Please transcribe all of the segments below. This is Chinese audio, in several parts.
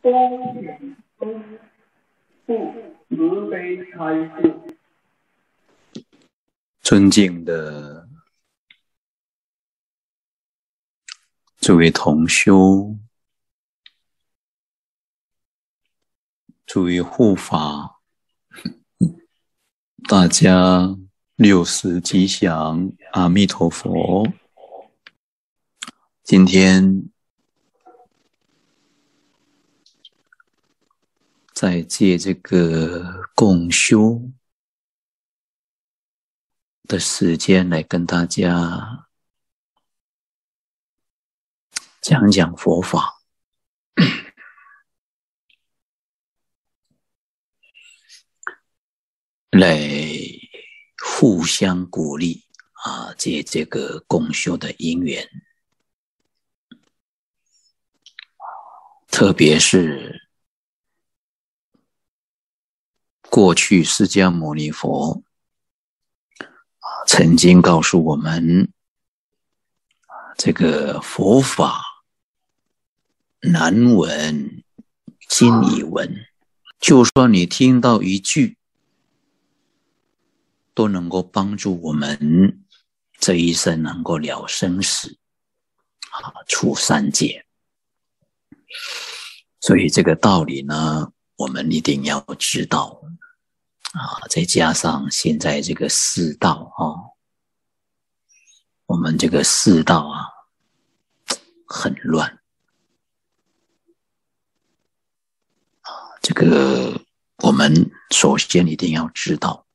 多远都不慈悲开示。尊敬的这位同修，诸位护法，大家六时吉祥，阿弥陀佛。今天在借这个共修。的时间来跟大家讲讲佛法，来互相鼓励啊！借这个共修的因缘，特别是过去释迦牟尼佛。曾经告诉我们，这个佛法难闻今已闻，就算你听到一句，都能够帮助我们这一生能够了生死，啊，出三界。所以这个道理呢，我们一定要知道。啊，再加上现在这个世道啊，我们这个世道啊很乱啊，这个我们首先一定要知道，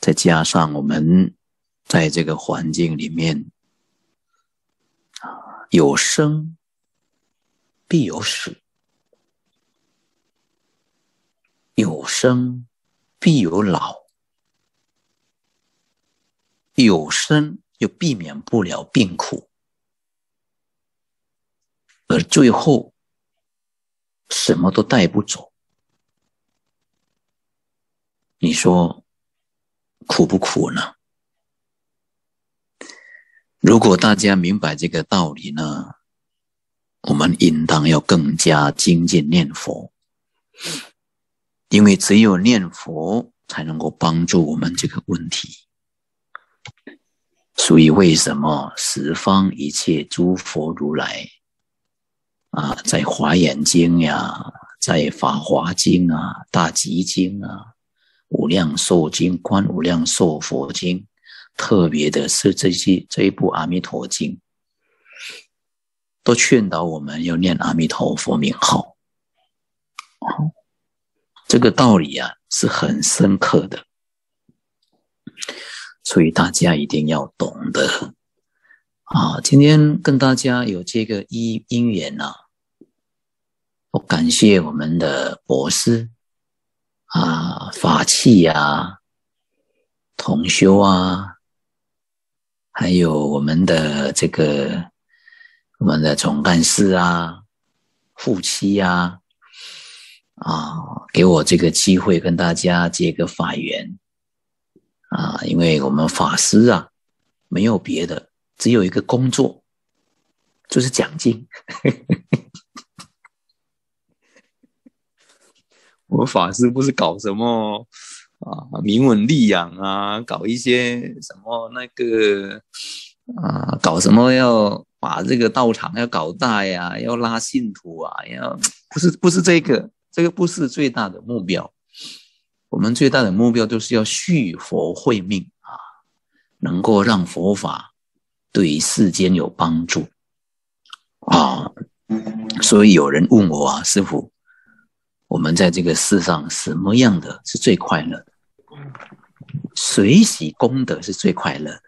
再加上我们在这个环境里面，有生必有死。有生必有老，有生又避免不了病苦，而最后什么都带不走。你说苦不苦呢？如果大家明白这个道理呢，我们应当要更加精进念佛。因为只有念佛才能够帮助我们这个问题，所以为什么十方一切诸佛如来啊，在华严经呀，在法华经啊、大集经啊、无量寿经、观无量寿佛经，特别的是这些这一部阿弥陀经，都劝导我们要念阿弥陀佛名号。这个道理啊是很深刻的，所以大家一定要懂得啊！今天跟大家有这个因因缘呐，我感谢我们的博士啊、法器呀、同修啊，还有我们的这个我们的总干事啊、夫妻啊。啊，给我这个机会跟大家结个法缘啊！因为我们法师啊，没有别的，只有一个工作，就是讲经。我法师不是搞什么啊，名闻利养啊，搞一些什么那个啊，搞什么要把这个道场要搞大呀，要拉信徒啊，要不是不是这个。这个不是最大的目标，我们最大的目标就是要续佛慧命啊，能够让佛法对世间有帮助啊。所以有人问我啊，师傅，我们在这个世上什么样的是最快乐的？随喜功德是最快乐的。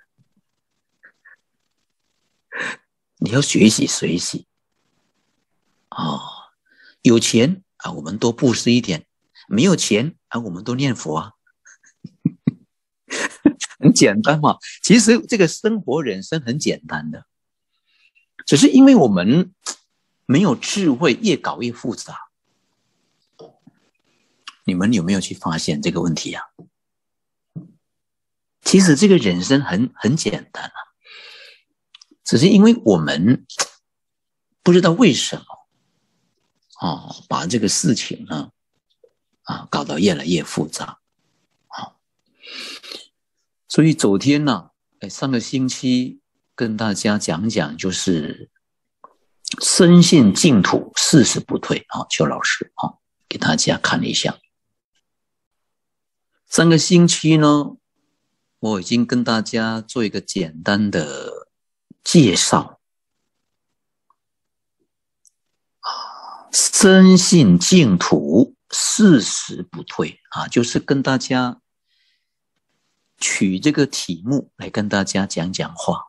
你要学习随喜啊，有钱。啊，我们多布施一点，没有钱啊，我们都念佛啊，很简单嘛。其实这个生活人生很简单的，只是因为我们没有智慧，越搞越复杂。你们有没有去发现这个问题呀？其实这个人生很很简单啊，只是因为我们不知道为什么。啊，把这个事情呢，啊，搞得越来越复杂，啊，所以昨天呢，哎，上个星期跟大家讲讲，就是深信净土，誓死不退啊，邱老师啊，给大家看一下。上个星期呢，我已经跟大家做一个简单的介绍。深信净土，誓死不退啊！就是跟大家取这个题目来跟大家讲讲话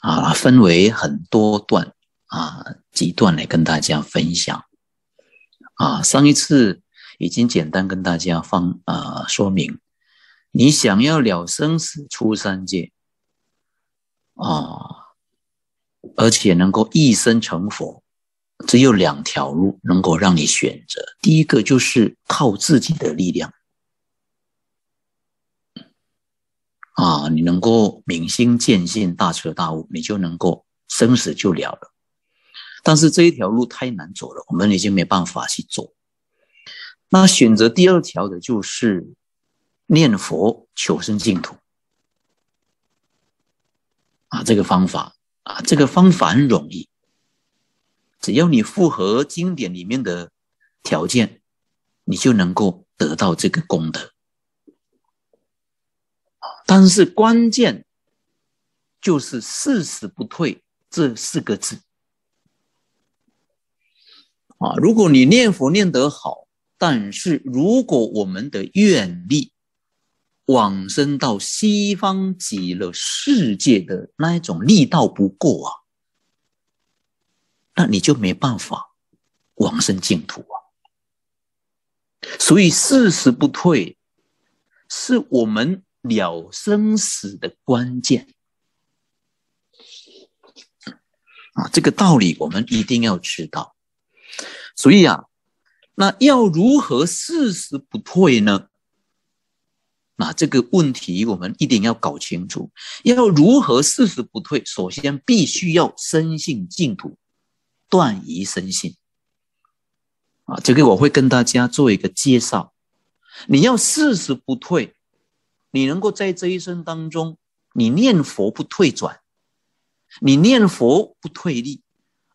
啊，分为很多段啊，几段来跟大家分享啊。上一次已经简单跟大家放啊说明，你想要了生死出三界啊，而且能够一生成佛。只有两条路能够让你选择，第一个就是靠自己的力量，啊，你能够明心见性、大彻大悟，你就能够生死就了了。但是这一条路太难走了，我们已经没办法去走。那选择第二条的就是念佛求生净土，啊，这个方法啊，这个方法很容易。只要你符合经典里面的条件，你就能够得到这个功德。但是关键就是“誓死不退”这四个字啊！如果你念佛念得好，但是如果我们的愿力往生到西方极乐世界的那一种力道不够啊！那你就没办法往生净土啊！所以四十不退，是我们了生死的关键啊！这个道理我们一定要知道。所以啊，那要如何四十不退呢？那这个问题我们一定要搞清楚。要如何四十不退？首先必须要深信净土。断疑生信啊，这个我会跟大家做一个介绍。你要誓死不退，你能够在这一生当中，你念佛不退转，你念佛不退力，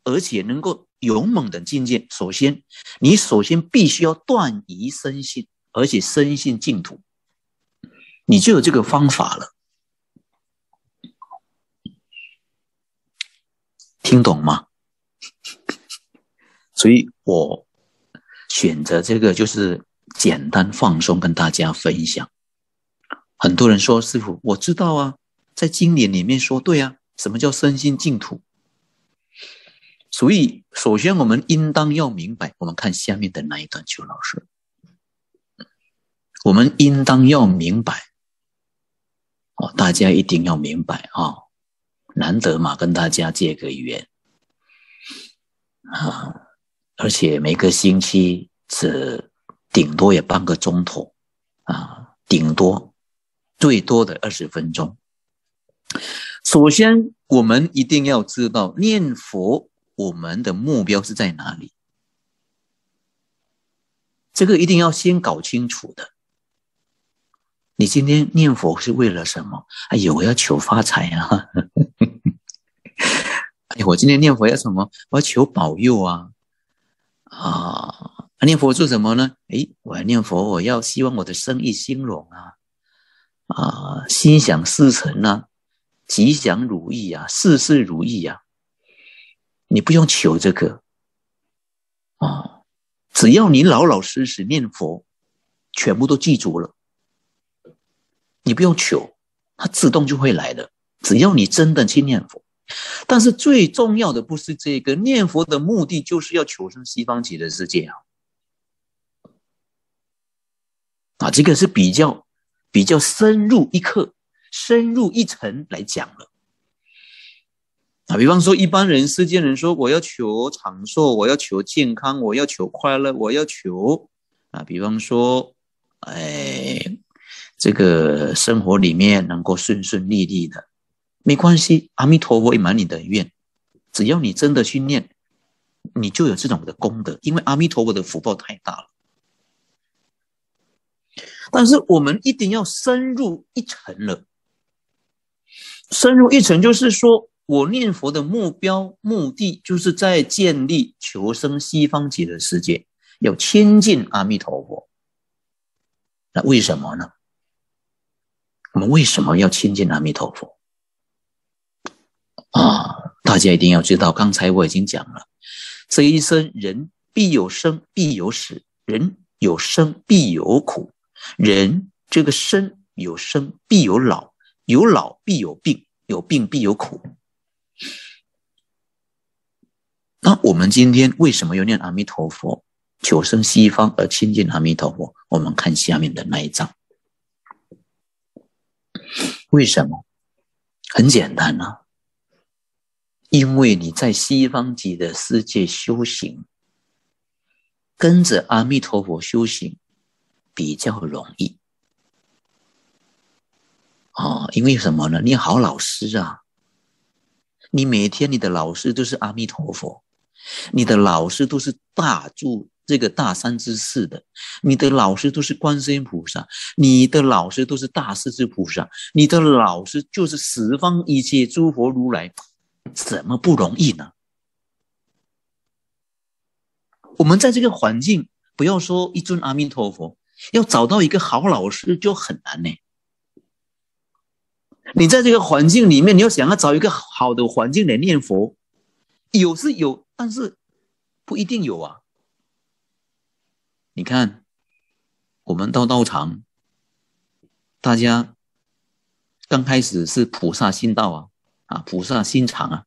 而且能够勇猛的境界。首先，你首先必须要断疑生信，而且生信净土，你就有这个方法了。听懂吗？所以我选择这个就是简单放松，跟大家分享。很多人说：“师傅，我知道啊，在经典里面说对啊，什么叫身心净土？”所以，首先我们应当要明白。我们看下面的那一段，邱老师，我们应当要明白哦，大家一定要明白啊！难得嘛，跟大家借个缘。啊，而且每个星期只顶多也半个钟头，啊，顶多最多的二十分钟。首先，我们一定要知道念佛，我们的目标是在哪里？这个一定要先搞清楚的。你今天念佛是为了什么？哎呦，我要求发财啊！哎，我今天念佛要什么？我要求保佑啊！啊，念佛做什么呢？哎，我要念佛，我要希望我的生意兴隆啊！啊，心想事成啊，吉祥如意啊，事事如意啊！你不用求这个啊，只要你老老实实念佛，全部都记住了，你不用求，它自动就会来的。只要你真的去念佛。但是最重要的不是这个念佛的目的，就是要求生西方极乐世界啊！啊，这个是比较比较深入一刻、深入一层来讲了。啊，比方说一般人、世间人说，我要求长寿，我要求健康，我要求快乐，我要求啊，比方说，哎，这个生活里面能够顺顺利利的。没关系，阿弥陀佛也满你的愿，只要你真的去念，你就有这种的功德，因为阿弥陀佛的福报太大了。但是我们一定要深入一层了，深入一层就是说我念佛的目标目的，就是在建立求生西方极乐世界，要亲近阿弥陀佛。那为什么呢？我们为什么要亲近阿弥陀佛？啊，大家一定要知道，刚才我已经讲了，这一生人必有生，必有死；人有生，必有苦。人这个生有生必有老，有老必有病，有病必有苦。那我们今天为什么要念阿弥陀佛，求生西方而亲近阿弥陀佛？我们看下面的那一章。为什么？很简单啊，因为你在西方极的世界修行，跟着阿弥陀佛修行。比较容易。哦，因为什么呢？你好老师啊，你每天你的老师都是阿弥陀佛，你的老师都是大住这个大三之四的，你的老师都是观世音菩萨，你的老师都是大势至菩萨，你的老师就是十方一切诸佛如来，怎么不容易呢？我们在这个环境，不要说一尊阿弥陀佛。要找到一个好老师就很难呢。你在这个环境里面，你要想要找一个好的环境来念佛，有是有，但是不一定有啊。你看，我们到道场，大家刚开始是菩萨心道啊，啊，菩萨心肠啊。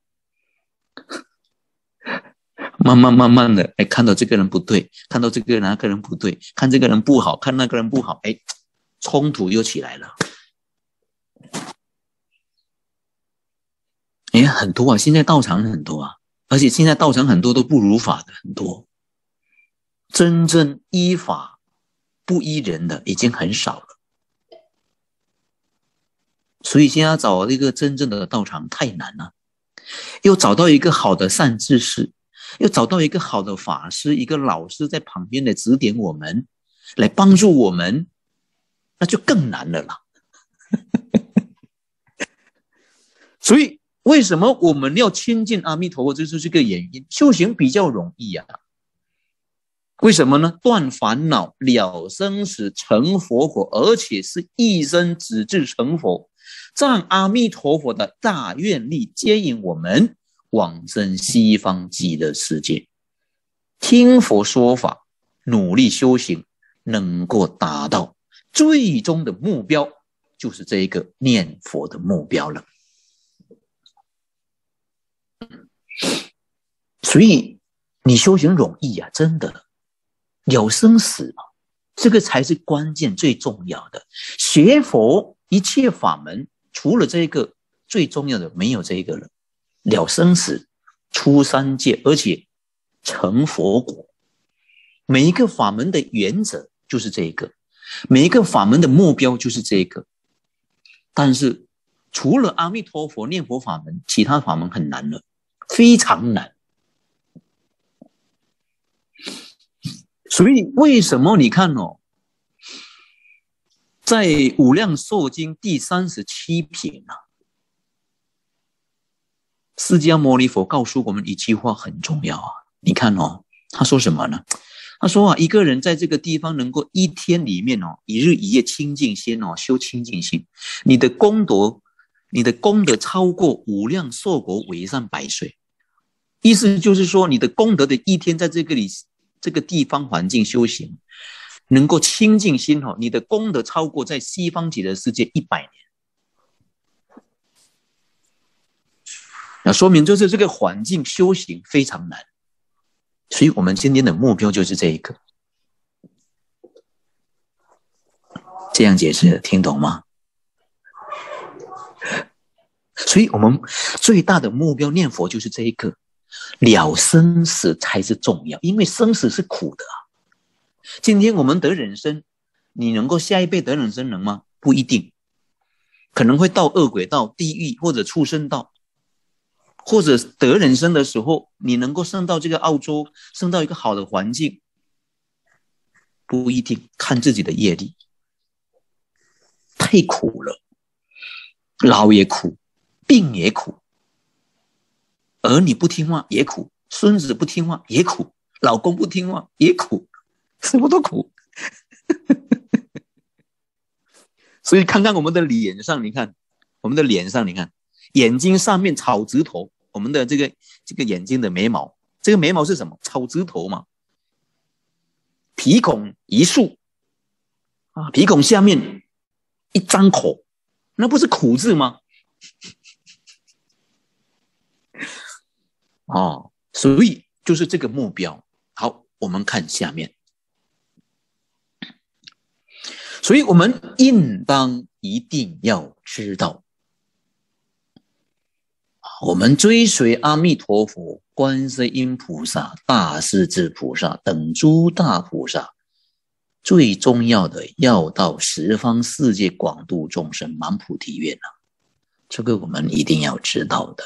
慢慢慢慢的，哎，看到这个人不对，看到这个那个人不对，看这个人不好，看那个人不好，哎，冲突又起来了。哎，很多啊，现在道场很多啊，而且现在道场很多都不如法的很多，真正依法不依人的已经很少了。所以现在找一个真正的道场太难了，又找到一个好的善知识。要找到一个好的法师，一个老师在旁边来指点我们，来帮助我们，那就更难了啦。所以，为什么我们要亲近阿弥陀佛，这就是个原因。修行比较容易呀，为什么呢？断烦恼、了生死、成佛果，而且是一生只至成佛，仗阿弥陀佛的大愿力接引我们。往生西方极乐世界，听佛说法，努力修行，能够达到最终的目标，就是这一个念佛的目标了。所以你修行容易啊，真的有生死嘛，这个才是关键最重要的。学佛一切法门，除了这个最重要的，没有这一个了。了生死，出三界，而且成佛果。每一个法门的原则就是这一个，每一个法门的目标就是这一个。但是，除了阿弥陀佛念佛法门，其他法门很难了，非常难。所以，为什么你看哦，在《无量寿经》第三十七品啊？释迦牟尼佛告诉我们一句话很重要啊！你看哦，他说什么呢？他说啊，一个人在这个地方能够一天里面哦，一日一夜清净心哦，修清净心，你的功德，你的功德超过无量寿国为上百岁。意思就是说，你的功德的一天在这个里这个地方环境修行，能够清净心哦，你的功德超过在西方极乐世界一百年。那说明就是这个环境修行非常难，所以我们今天的目标就是这一个。这样解释听懂吗？所以我们最大的目标念佛就是这一个，了生死才是重要，因为生死是苦的啊。今天我们得人生，你能够下一辈得人生能吗？不一定，可能会到恶鬼道、地狱或者畜生道。或者得人生的时候，你能够升到这个澳洲，升到一个好的环境，不一定看自己的业力，太苦了，老也苦，病也苦，儿女不听话也苦，孙子不听话也苦，老公不听话也苦，什么都苦。所以看看我们的脸上，你看我们的脸上，你看眼睛上面草字头。我们的这个这个眼睛的眉毛，这个眉毛是什么？草字头嘛。鼻孔一竖啊，鼻孔下面一张口，那不是苦字吗？哦，所以就是这个目标。好，我们看下面。所以我们应当一定要知道。我们追随阿弥陀佛、观世音菩萨、大势至菩萨等诸大菩萨，最重要的要到十方世界广度众生、满菩提愿啊！这个我们一定要知道的。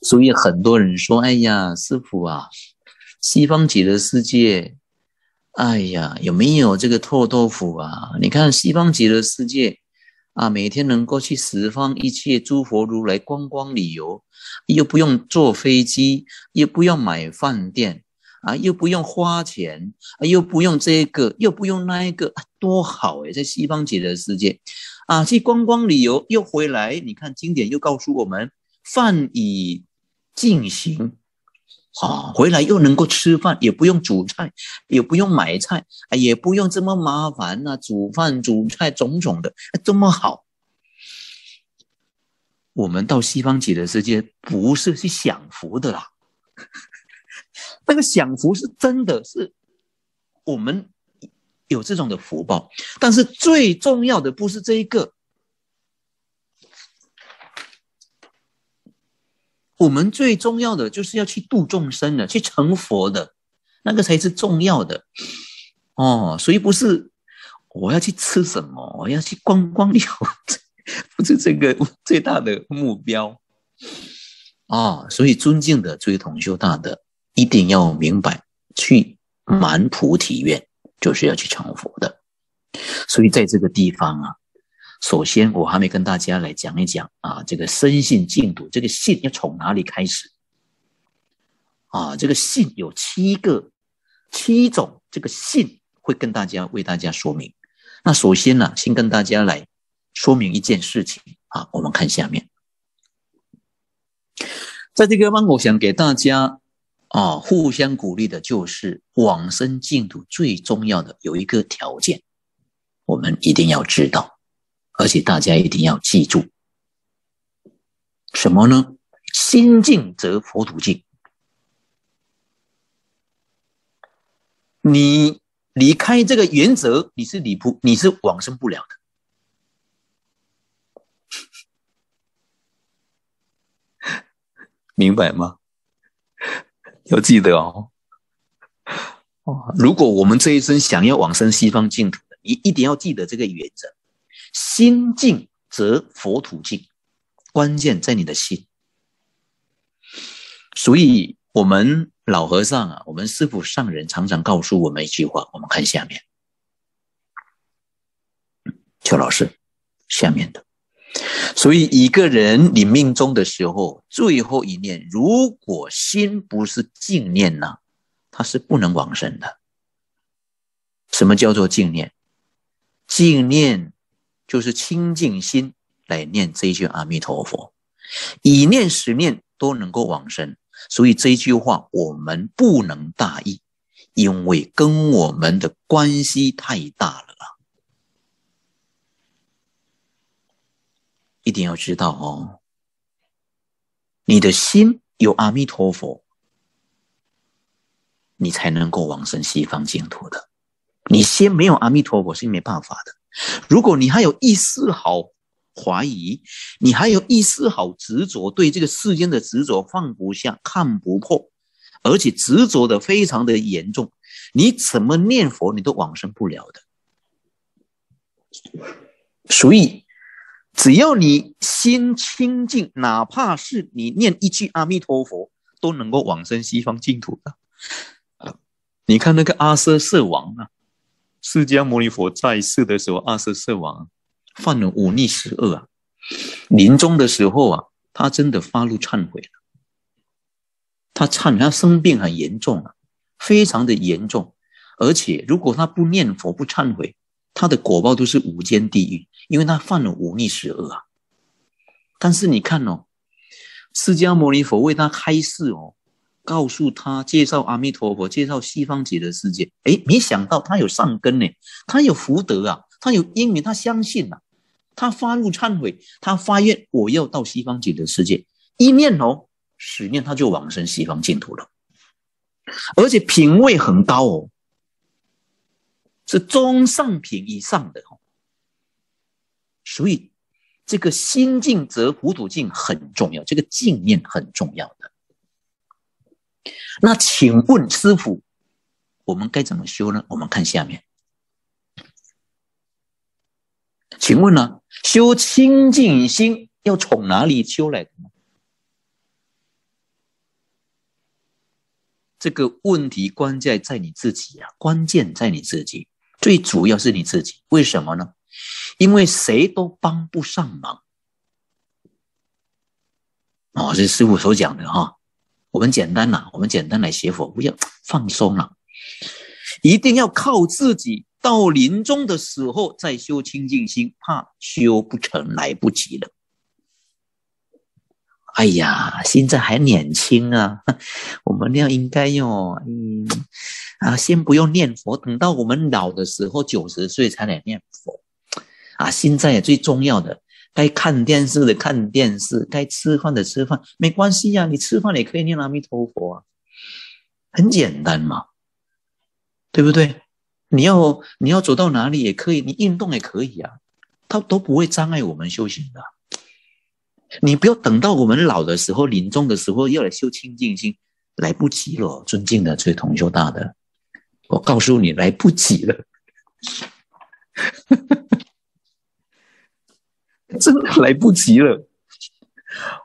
所以很多人说：“哎呀，师傅啊，西方极乐世界，哎呀，有没有这个臭豆腐啊？你看西方极乐世界。”啊，每天能够去十方一切诸佛如来观光旅游，又不用坐飞机，又不用买饭店，啊，又不用花钱，啊，又不用这个，又不用那一个，多好诶，在西方极乐世界，啊，去观光旅游又回来，你看经典又告诉我们，饭已进行。啊，回来又能够吃饭，也不用煮菜，也不用买菜，啊，也不用这么麻烦呐，煮饭、煮菜，种种的，这么好。我们到西方极乐世界不是去享福的啦，那个享福是真的是我们有这种的福报，但是最重要的不是这一个。我们最重要的就是要去度众生的，去成佛的，那个才是重要的哦。所以不是我要去吃什么，我要去观光游，不是这个 最大的目标啊。所以尊敬的追同修大德，一定要明白，去满菩提愿就是要去成佛的。所以在这个地方啊。首先，我还没跟大家来讲一讲啊，这个生信净土，这个信要从哪里开始？啊，这个信有七个、七种，这个信会跟大家为大家说明。那首先呢，先跟大家来说明一件事情啊，我们看下面，在这个地方，我想给大家啊，互相鼓励的就是往生净土最重要的有一个条件，我们一定要知道。而且大家一定要记住，什么呢？心静则佛土静。你离开这个原则，你是离不，你是往生不了的。明白吗？要记得哦。哦，如果我们这一生想要往生西方净土的，你一定要记得这个原则。心静则佛土静，关键在你的心。所以，我们老和尚啊，我们师父上人常常告诉我们一句话，我们看下面，邱老师，下面的。所以，一个人你命中的时候，最后一念，如果心不是静念呢，他是不能往生的。什么叫做净念？净念。就是清净心来念这一句阿弥陀佛，以念十念都能够往生，所以这一句话我们不能大意，因为跟我们的关系太大了啦，一定要知道哦，你的心有阿弥陀佛，你才能够往生西方净土的，你先没有阿弥陀佛是没办法的。如果你还有一丝毫怀疑，你还有一丝毫执着，对这个世间的执着放不下、看不破，而且执着的非常的严重，你怎么念佛你都往生不了的。所以只要你心清净，哪怕是你念一句阿弥陀佛，都能够往生西方净土的。你看那个阿瑟瑟王啊，释迦牟尼佛在世的时候，阿瑟瑟王犯了忤逆十恶啊，临终的时候啊，他真的发怒忏悔了。他忏，他生病很严重啊，非常的严重，而且如果他不念佛不忏悔，他的果报都是无间地狱，因为他犯了忤逆十恶啊。但是你看哦，释迦牟尼佛为他开示哦。告诉他介绍阿弥陀佛，介绍西方极乐世界。哎，没想到他有善根呢，他有福德啊，他有因缘，他相信啊，他发怒忏悔，他发愿我要到西方极乐世界，一念哦，十念他就往生西方净土了，而且品位很高哦，是中上品以上的哦，所以这个心境则糊涂境很重要，这个境念很重要的。那请问师傅，我们该怎么修呢？我们看下面。请问呢，修清净心要从哪里修来的呢？这个问题关键在你自己呀，关键在你自己，最主要是你自己。为什么呢？因为谁都帮不上忙。哦，这是师傅所讲的哈。我们简单呐，我们简单来学佛，不要 放松了，一定要靠自己。到临终的时候再修清净心，怕修不成，来不及了。哎呀，现在还年轻啊，我们要应该要，嗯啊，先不用念佛，等到我们老的时候，九十岁才来念佛。啊，现在最重要的。该看电视的看电视，该吃饭的吃饭，没关系呀。你吃饭也可以念阿弥陀佛啊，很简单嘛，对不对？你要你要走到哪里也可以，你运动也可以啊，它都不会障碍我们修行的。你不要等到我们老的时候、临终的时候要来修清净心，来不及了。尊敬的这位同修大的，我告诉你，来不及了。真的来不及了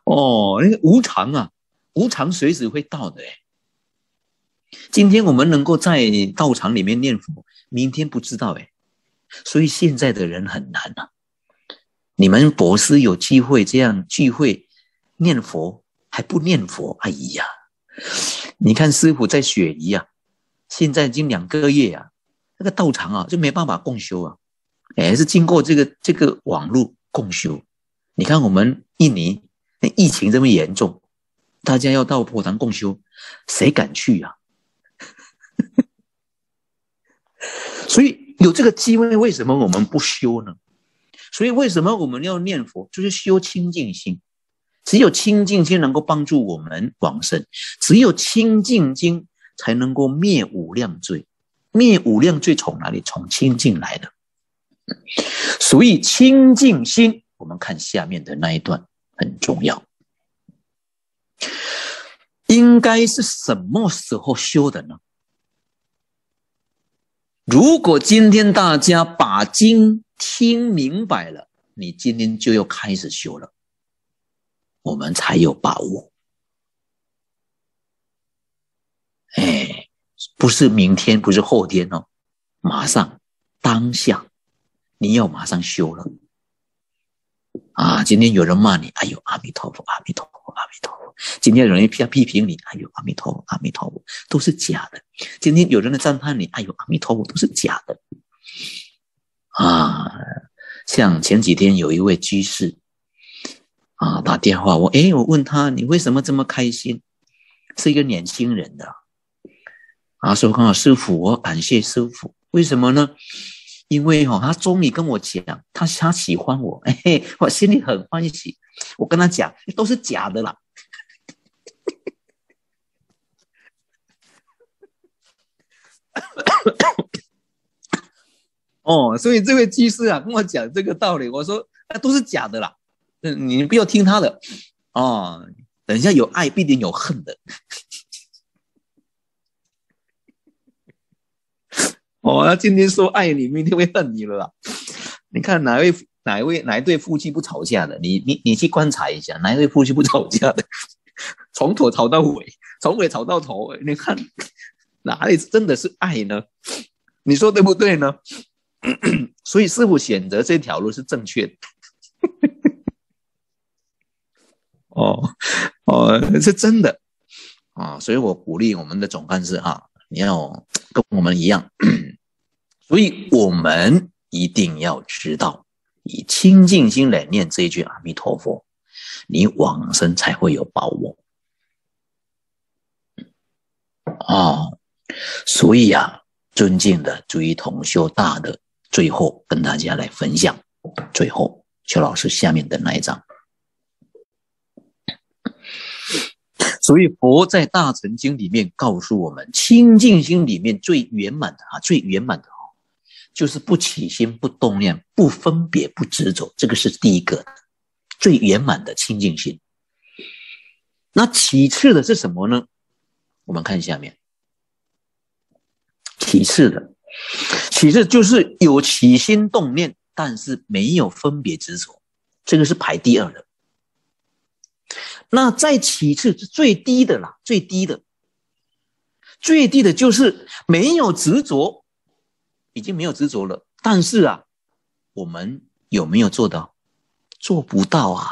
哦！那个无常啊，无常随时会到的。今天我们能够在道场里面念佛，明天不知道哎。所以现在的人很难呐。你们博士有机会这样聚会念佛，还不念佛？哎呀，你看师傅在雪梨啊，现在已经两个月啊，那个道场啊就没办法共修啊。哎，是经过这个这个网络。共修，你看我们印尼疫情这么严重，大家要到破堂共修，谁敢去呀？所以有这个机会，为什么我们不修呢？所以为什么我们要念佛？就是修清净心，只有清净心能够帮助我们往生，只有清净心才能够灭无量罪。灭无量罪从哪里？从清净来的。所以清净心，我们看下面的那一段很重要。应该是什么时候修的呢？如果今天大家把经听明白了，你今天就要开始修了，我们才有把握。哎，不是明天，不是后天哦，马上当下。你要马上修了啊！今天有人骂你，哎呦，阿弥陀佛，阿弥陀佛，阿弥陀佛。今天有人批批评你，哎呦，阿弥陀佛，阿弥陀佛，都是假的。今天有人来赞叹你，哎呦，阿弥陀佛，都是假的。啊，像前几天有一位居士啊打电话，我哎，我问他你为什么这么开心？是一个年轻人的啊，说刚好师傅，我感谢师傅，为什么呢？因为哦，他终于跟我讲，他他喜欢我，嘿，我心里很欢喜。我跟他讲，都是假的啦。哦，所以这位居士啊，跟我讲这个道理，我说那都是假的啦。嗯，你不要听他的哦。等一下有爱，必定有恨的。我要今天说爱你，明天会恨你了啦。你看哪位哪一位哪一对夫妻不吵架的？你你你去观察一下，哪一对夫妻不吵架的？从头吵到尾，从尾吵到头，你看哪里真的是爱呢？你说对不对呢？所以师傅选择这条路是正确的。哦哦，是真的啊！所以我鼓励我们的总干事哈，你要跟我们一样。所以我们一定要知道，以清净心来念这一句阿弥陀佛，你往生才会有把握啊！所以啊，尊敬的诸位同修大的，最后跟大家来分享，最后邱老师下面的那一章。所以佛在大乘经里面告诉我们，清净心里面最圆满的啊，最圆满的。就是不起心、不动念、不分别、不执着，这个是第一个最圆满的清净心。那其次的是什么呢？我们看下面，其次的，其次就是有起心动念，但是没有分别执着，这个是排第二的。那再其次是最低的啦，最低的，最低的就是没有执着。已经没有执着了，但是啊，我们有没有做到？做不到啊！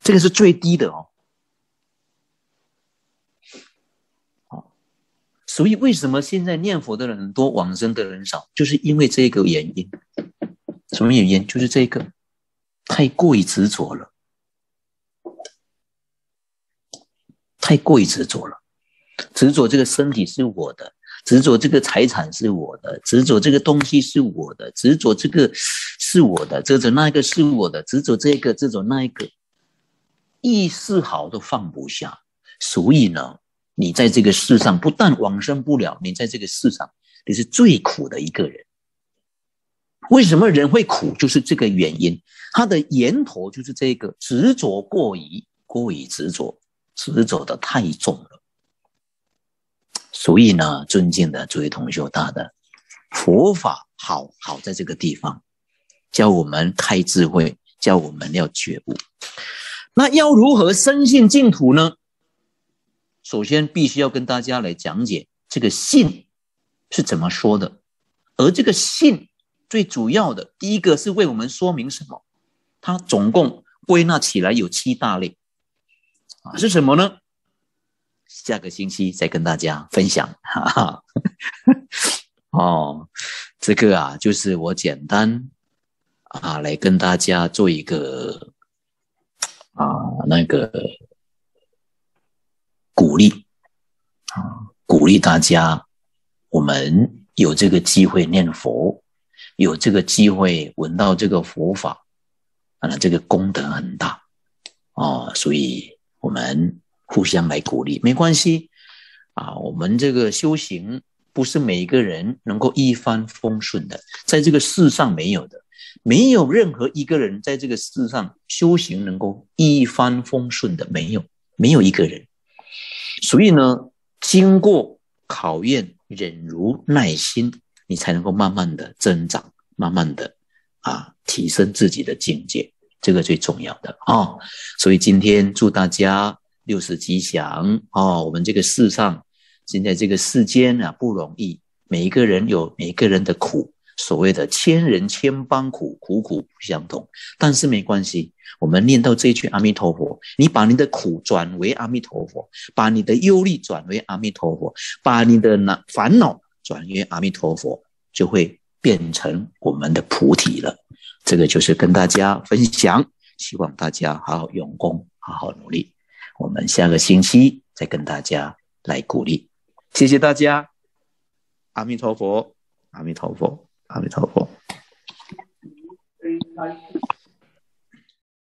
这个是最低的哦。好，所以为什么现在念佛的人多，往生的人少？就是因为这个原因。什么原因？就是这个太过于执着了，太过于执着了，执着这个身体是我的。执着这个财产是我的，执着这个东西是我的，执着这个是我的，执着那个是我的，执着这个，执着那一个，一丝毫都放不下。所以呢，你在这个世上不但往生不了，你在这个世上你是最苦的一个人。为什么人会苦？就是这个原因，他的源头就是这个执着过于过于执着，执着的太重。所以呢，尊敬的诸位同学大的佛法好好在这个地方，教我们开智慧，教我们要觉悟。那要如何深信净土呢？首先，必须要跟大家来讲解这个信是怎么说的。而这个信最主要的第一个是为我们说明什么？它总共归纳起来有七大类啊，是什么呢？下个星期再跟大家分享，哈哈。哦，这个啊，就是我简单啊来跟大家做一个啊那个鼓励啊，鼓励大家，我们有这个机会念佛，有这个机会闻到这个佛法，啊，这个功德很大哦，所以我们。互相来鼓励没关系啊，我们这个修行不是每一个人能够一帆风顺的，在这个世上没有的，没有任何一个人在这个世上修行能够一帆风顺的，没有，没有一个人。所以呢，经过考验、忍辱、耐心，你才能够慢慢的增长，慢慢的啊提升自己的境界，这个最重要的啊。所以今天祝大家。六十吉祥哦！我们这个世上，现在这个世间啊不容易，每一个人有每个人的苦，所谓的千人千般苦，苦苦不相同。但是没关系，我们念到这句阿弥陀佛，你把你的苦转为阿弥陀佛，把你的忧虑转为阿弥陀佛，把你的那烦恼转为阿弥陀佛，就会变成我们的菩提了。这个就是跟大家分享，希望大家好好用功，好好努力。我们下个星期再跟大家来鼓励，谢谢大家，阿弥陀佛，阿弥陀佛，阿弥陀佛。